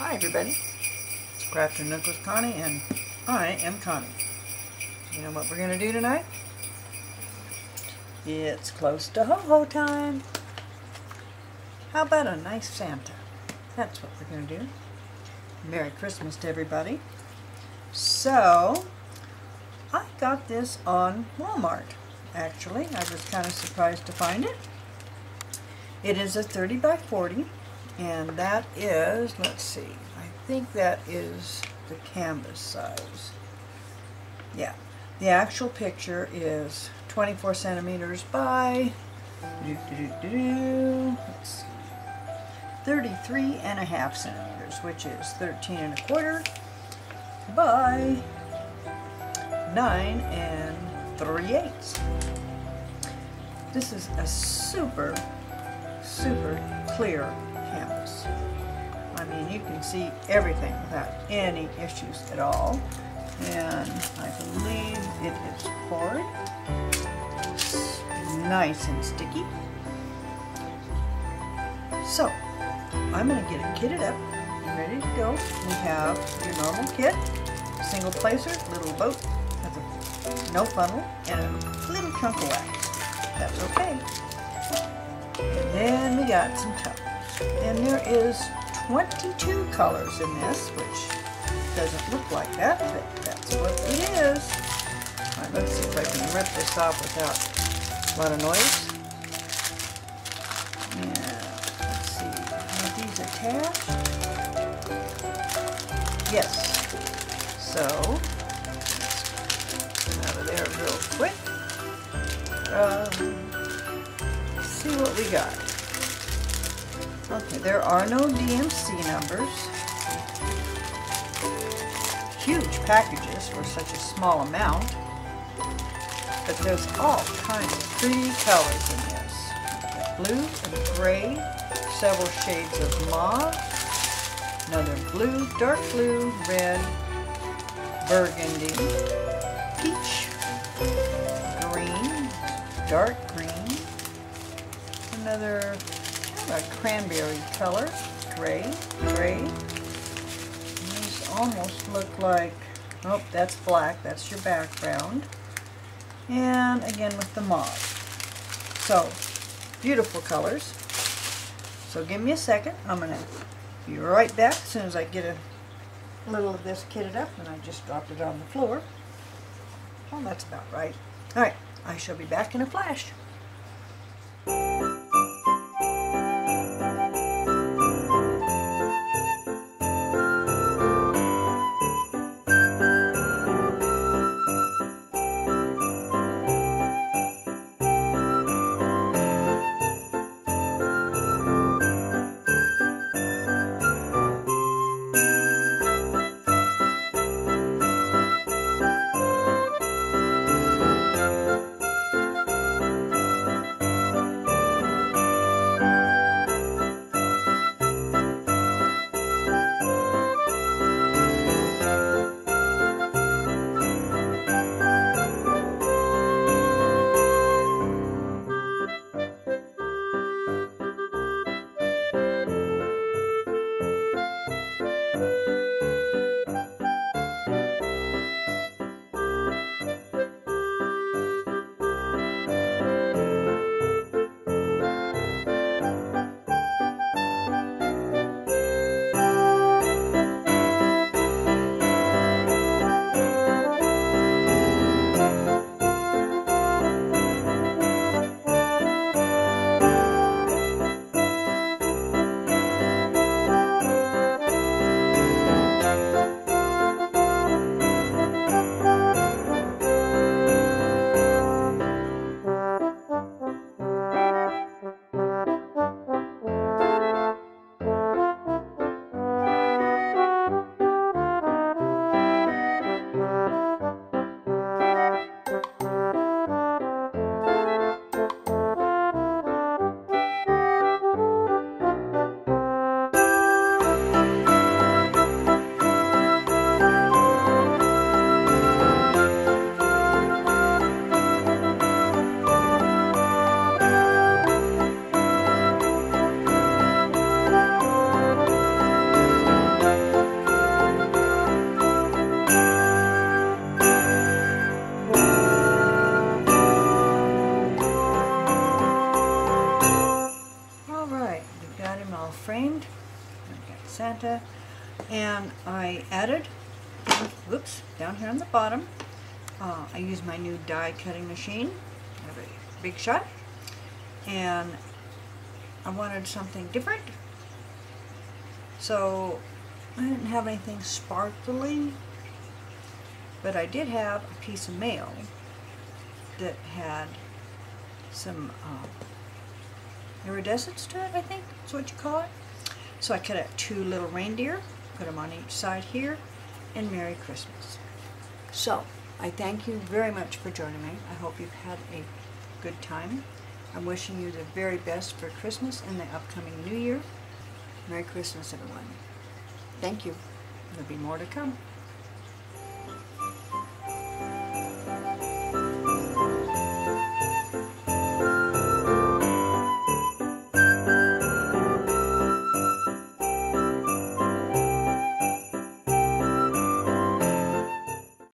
Hi everybody, it's Crafter Nook with Connie and I am Connie. You know what we're going to do tonight? It's close to ho-ho time. How about a nice Santa? That's what we're going to do. Merry Christmas to everybody. So, I got this on Walmart, actually. I was kind of surprised to find it. It is a 30 by 40 and that is, let's see, I think that is the canvas size. Yeah, the actual picture is 24 centimeters by, doo -doo -doo let's see, 33 and a half centimeters, which is 13 and a quarter by 9 and 3 eighths. This is a super, super clear I mean, you can see everything without any issues at all. And I believe it is poured. nice and sticky. So, I'm going to get it kitted up and ready to go. We have your normal kit, single placer, little boat, a no funnel, and a little chunk of wax. That's okay. And then we got some tubs. And there is 22 colors in this, which doesn't look like that, but that's what it is. Alright, let's see if I can rip this off without a lot of noise. Yeah, let's see. Are these attached? Yes. So, get out of there real quick. Um, see what we got. Okay, there are no DMC numbers. Huge packages for such a small amount. But there's all kinds of pretty colors in this. Blue and gray, several shades of mauve, another blue, dark blue, red, burgundy, peach, green, dark green, another a cranberry color, gray, gray. These almost look like, oh, that's black, that's your background. And again with the mauve. So, beautiful colors. So give me a second. I'm going to be right back as soon as I get a little of this kitted up. And I just dropped it on the floor. Well, that's about right. Alright, I shall be back in a flash. I added, whoops, down here on the bottom, uh, I used my new die cutting machine. Big shot. And I wanted something different. So I didn't have anything sparkly, but I did have a piece of mail that had some um, iridescence to it, I think is what you call it. So I cut out two little reindeer, put them on each side here, and Merry Christmas. So, I thank you very much for joining me. I hope you've had a good time. I'm wishing you the very best for Christmas and the upcoming New Year. Merry Christmas, everyone. Thank you. There'll be more to come.